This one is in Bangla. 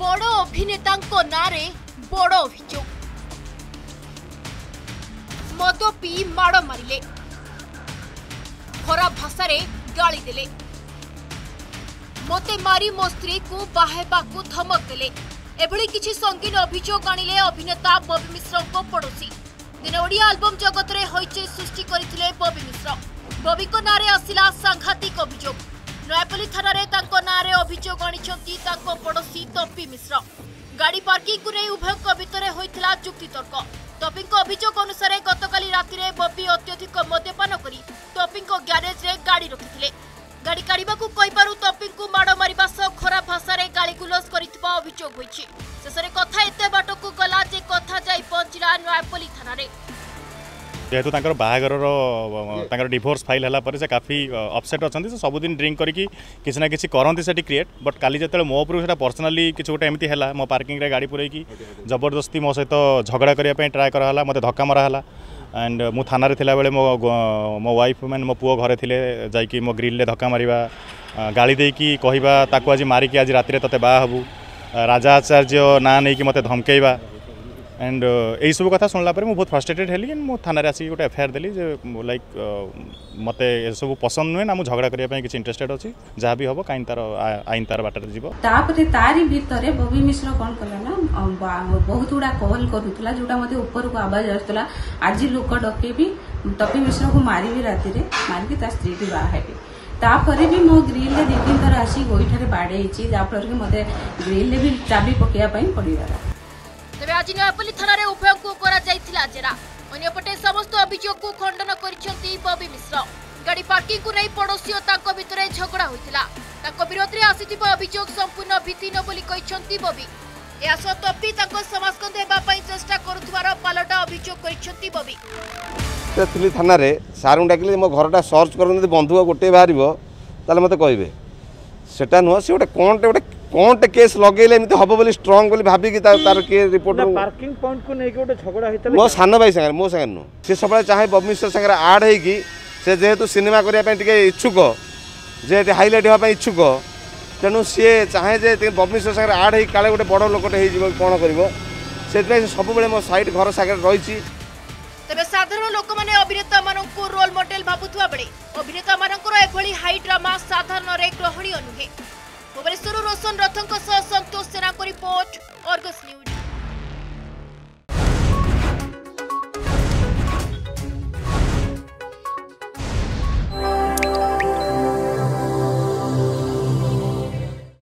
ବଡ ଅଭିନେତାଙ୍କ ନାଁରେ ବଡ ଅଭିଯୋଗ ମଦ ପିଇ ମାଡ଼ ମାରିଲେ ଖରାପ ଭାଷାରେ ଗାଳି ଦେଲେ ମୋତେ ମାରି ମୋ ସ୍ତ୍ରୀକୁ ବାହାହେବାକୁ ଧମକ ଦେଲେ ଏଭଳି କିଛି ସଙ୍ଗୀନ ଅଭିଯୋଗ ଆଣିଲେ ଅଭିନେତା ବବି ମିଶ୍ରଙ୍କ ପଡ଼ୋଶୀ ଦିନେ ଓଡ଼ିଆ ଆଲବମ୍ ଜଗତରେ ହଇଚଇ ସୃଷ୍ଟି କରିଥିଲେ ବବି ମିଶ୍ର ବବିଙ୍କ ନାଁରେ ଆସିଲା ସାଂଘାତିକ ଅଭିଯୋଗ ନୟାପଲ୍ଲୀ ଥାନାରେ ଅଭିଯୋଗ ଆଣିଛନ୍ତି ତାଙ୍କ ପଡ଼ୋଶୀ ତପି ମିଶ୍ର ଗାଡ଼ି ପାର୍କିଂକୁ ନେଇ ଉଭୟଙ୍କ ଭିତରେ ହୋଇଥିଲା ଯୁକ୍ତିତର୍କ ତପିଙ୍କ ଅଭିଯୋଗ ଅନୁସାରେ ଗତକାଲି ରାତିରେ ବବି ଅତ୍ୟଧିକ ମଦ୍ୟପାନ କରି ତପିଙ୍କ ଗ୍ୟାରେଜ୍ରେ ଗାଡ଼ି ରଖିଥିଲେ ଗାଡ଼ି କାଢ଼ିବାକୁ କହିବାରୁ ତପିଙ୍କୁ ମାଡ଼ ମାରିବା ସହ ଖରାପ ଭାଷାରେ ଗାଳିଗୁଲଜ କରିଥିବା ଅଭିଯୋଗ ହୋଇଛି ଶେଷରେ କଥା ଏତେ ବାଟକୁ ଗଲା ଯେ କଥା ଯାଇ ପହଞ୍ଚିଲା ନୟାପଲ୍ଲୀ ଥାନାରେ যেহেতু তাঁর বাহাঘরর তাঁর ডিভোর্স ফাইল হল পরে সে কাফি অপসেট অনেক সবুদিন ড্রিঙ্ক করি কিছু না কিছু করতে সেটি ক্রিয়েট বট কালি যেত মো উপর সেটা পর্সনালি কিছু গোটে এমতি হল মো পার্কিংরে গাড়ি পুরাইকি জবরদস্তি মো সহ ঝগড়া করা ট্রাই করা হল মতো ধক্কা মরা হল ଆଣ୍ଡ ମୁଁ ଥାନାରେ ଥିଲାବେଳେ ମୋ ମୋ ୱାଇଫ୍ ମାନେ ମୋ ପୁଅ ଘରେ ଥିଲେ ଯାଇକି ମୋ ଗ୍ରିଲ୍ରେ ଧକ୍କା ମାରିବା ଗାଳି ଦେଇକି କହିବା ତାକୁ ଆଜି ମାରିକି ଆଜି ରାତିରେ ତୋତେ ବାହା ହେବୁ ରାଜା ଆଚାର୍ଯ୍ୟ ନାଁ ନେଇକି ମୋତେ ଧମକେଇବା एंड यही सब कथा शुणला मैं बहुत फ्रस्ट्रेटेड हेली एंड मुझे थाना आसिक गोटे एफआईआर देली लाइक मत सब पसंद नुहे ना मुझे झगड़ा करने किसी इंटरेस्टेड अच्छी जहाँ भी हम कहीं तार आईन तार बाटर जी तारी भितर बबी मिश्र कौन कला ना बहुत गुड़ा कल करूला जोटा मत उपर को आवाज आसूला आज लोक डकेबी तपी मिश्र को मारि राति मारिकी ता स्त्री की बाहरी ତାପରେ ବି ମୋ ଗ୍ରିଲ୍ରେ ଦୁଇ ତିନି ଥର ଆସି ଗୋଇଠାରେ ବାଡ଼େଇଛି ଯାହାଫଳରେ କି ମୋତେ ଗ୍ରିଲ୍ରେ ବି ଚାବି ପକାଇବା ପାଇଁ ପଡ଼ିଗଲା ତେବେ ଆଜି ନୟାପଲ୍ଲୀ ଥାନାରେ ଉଭୟଙ୍କୁ କରାଯାଇଥିଲା ଜେରା ଅନ୍ୟପଟେ ସମସ୍ତ ଅଭିଯୋଗକୁ ଖଣ୍ଡନ କରିଛନ୍ତି ବବି ମିଶ୍ର ଗାଡ଼ି ପାର୍କିଂକୁ ନେଇ ପଡ଼ୋଶୀ ଓ ତାଙ୍କ ଭିତରେ ଝଗଡ଼ା ହୋଇଥିଲା ତାଙ୍କ ବିରୋଧରେ ଆସିଥିବା ଅଭିଯୋଗ ସମ୍ପୂର୍ଣ୍ଣ ଭିତ୍ତିହୀନ ବୋଲି କହିଛନ୍ତି ବବି ଏହା ସହ ତପି ତାଙ୍କ ସମାଜକନ୍ଧ ହେବା ପାଇଁ ଚେଷ୍ଟା କରୁଥିବାର ପାଲଟା ଅଭିଯୋଗ କରିଛନ୍ତି ବବି ଥିଲି ଥାନାରେ ସାର୍ଙ୍କୁ ଡାକିଲେ ମୋ ଘରଟା ସର୍ଚ୍ଚ କରନ୍ତି ବନ୍ଧୁକ ଗୋଟେ ବାହାରିବ ତାହେଲେ ମୋତେ କହିବେ ସେଟା ନୁହଁ ସେ ଗୋଟେ କ'ଣଟେ ଗୋଟେ কোনটা কেস লগাইলে এমনি হব বলে স্ট্রং বলে ভাবিকি তার কে রিপোর্ট পার্কিং পয়েন্ট কু নেই গোটে ঝগড়া হইতালে মো সান ভাই সাঙ্গে মো সাঙ্গে নু সে সবাই চাহে ববিশ্বর সাঙ্গে আড হইকি সে যেহেতু সিনেমা করিয়া পাই টিকে ইচ্ছুক যে হাইলাইট হওয়া পাই ইচ্ছুক তেণু সি চাহে যে ববিশ্বর সাঙ্গে আড হই কালে গোটে বড় লোকটে হইযিব কোন করিব ସେଥିପାଇଁ ସବୁବେଳେ ମୋ ସାଇଟ୍ ଘର ସାଙ୍ଗରେ ରହିଛି ତେବେ ସାଧାରଣ ଲୋକମାନେ ଅଭିନେତାମାନଙ୍କୁ ରୋଲ୍ ମଡେଲ୍ ଭାବୁଥିବା ବେଳେ ଅଭିନେତାମାନଙ୍କର ଏଭଳି ହାଇ ଡ୍ରାମା ସାଧାରଣରେ ଗ୍ରହଣ सुदर्शन रथों संतोष सेना को रिपोर्ट अर्गस न्यूज